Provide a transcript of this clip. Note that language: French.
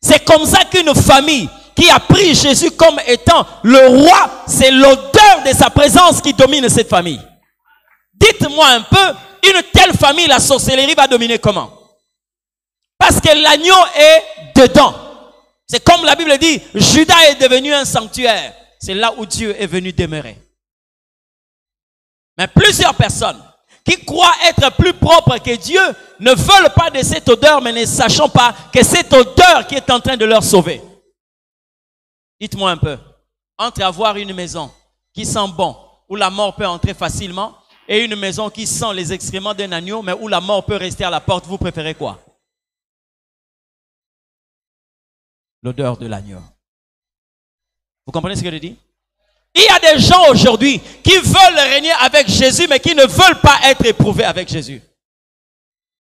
C'est comme ça qu'une famille qui a pris Jésus comme étant le roi, c'est l'odeur de sa présence qui domine cette famille. Dites-moi un peu, une telle famille, la sorcellerie va dominer comment? Parce que l'agneau est dedans. C'est comme la Bible dit, Judas est devenu un sanctuaire. C'est là où Dieu est venu demeurer. Mais plusieurs personnes qui croient être plus propres que Dieu ne veulent pas de cette odeur, mais ne sachant pas que cette odeur qui est en train de leur sauver. Dites-moi un peu, entre avoir une maison qui sent bon, où la mort peut entrer facilement, et une maison qui sent les excréments d'un agneau, mais où la mort peut rester à la porte, vous préférez quoi? L'odeur de l'agneau. Vous comprenez ce que je dis? Il y a des gens aujourd'hui qui veulent régner avec Jésus, mais qui ne veulent pas être éprouvés avec Jésus.